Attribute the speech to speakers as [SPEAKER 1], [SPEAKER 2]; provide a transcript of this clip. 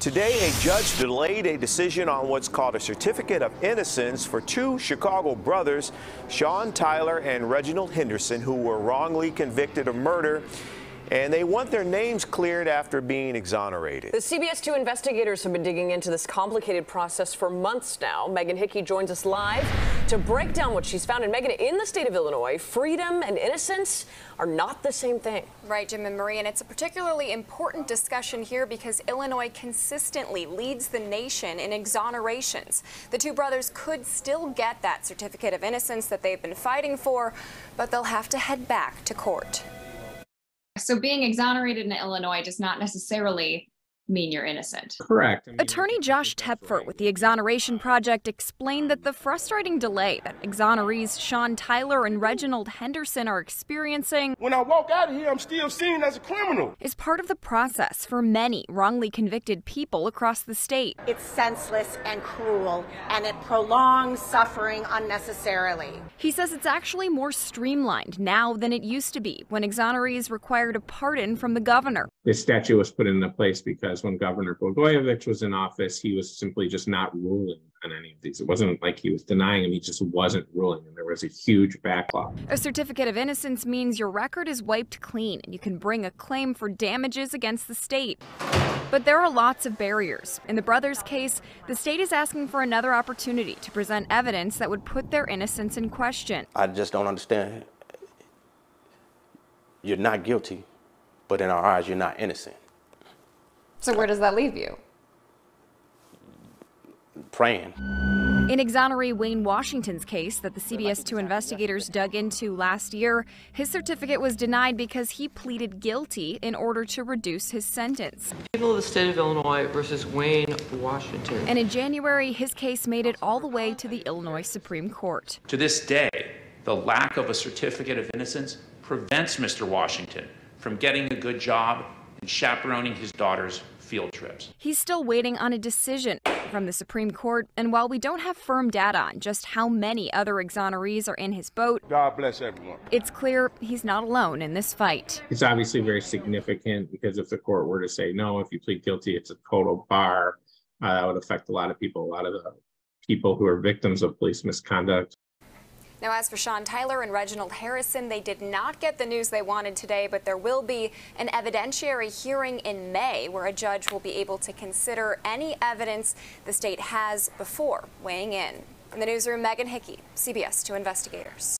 [SPEAKER 1] Today, a judge delayed a decision on what's called a certificate of innocence for two Chicago brothers, Sean Tyler and Reginald Henderson, who were wrongly convicted of murder and they want their names cleared after being exonerated.
[SPEAKER 2] The CBS 2 investigators have been digging into this complicated process for months now. Megan Hickey joins us live to break down what she's found. And Megan, in the state of Illinois, freedom and innocence are not the same thing.
[SPEAKER 3] Right, Jim and Marie, and it's a particularly important discussion here because Illinois consistently leads the nation in exonerations. The two brothers could still get that certificate of innocence that they've been fighting for, but they'll have to head back to court.
[SPEAKER 4] So being exonerated in Illinois does not necessarily mean you're innocent.
[SPEAKER 5] Correct. I mean,
[SPEAKER 3] Attorney Josh Tepfer with the Exoneration Project explained that the frustrating delay that exonerees Sean Tyler and Reginald Henderson are experiencing
[SPEAKER 6] When I walk out of here, I'm still seen as a criminal.
[SPEAKER 3] is part of the process for many wrongly convicted people across the state.
[SPEAKER 7] It's senseless and cruel, and it prolongs suffering unnecessarily.
[SPEAKER 3] He says it's actually more streamlined now than it used to be when exonerees required a pardon from the governor.
[SPEAKER 5] This statute was put into place because when Governor Blagojevich was in office, he was simply just not ruling on any of these. It wasn't like he was denying them, he just wasn't ruling. And there was a huge backlog.
[SPEAKER 3] A certificate of innocence means your record is wiped clean and you can bring a claim for damages against the state. But there are lots of barriers. In the brothers' case, the state is asking for another opportunity to present evidence that would put their innocence in question.
[SPEAKER 8] I just don't understand. You're not guilty, but in our eyes, you're not innocent.
[SPEAKER 4] So where does that leave you?
[SPEAKER 8] Praying.
[SPEAKER 3] In exoneree Wayne Washington's case that the CBS 2 investigators dug into last year, his certificate was denied because he pleaded guilty in order to reduce his sentence.
[SPEAKER 9] People of the state of Illinois versus Wayne Washington.
[SPEAKER 3] And in January, his case made it all the way to the Illinois Supreme Court.
[SPEAKER 10] To this day, the lack of a certificate of innocence prevents Mr. Washington from getting a good job and chaperoning his daughter's field trips.
[SPEAKER 3] He's still waiting on a decision from the Supreme Court, and while we don't have firm data on just how many other exonerees are in his boat,
[SPEAKER 6] God bless everyone.
[SPEAKER 3] it's clear he's not alone in this fight.
[SPEAKER 5] It's obviously very significant because if the court were to say, no, if you plead guilty, it's a total bar, uh, that would affect a lot of people, a lot of the people who are victims of police misconduct.
[SPEAKER 3] Now, as for Sean Tyler and Reginald Harrison, they did not get the news they wanted today, but there will be an evidentiary hearing in May where a judge will be able to consider any evidence the state has before weighing in. In the newsroom, Megan Hickey, CBS 2 Investigators.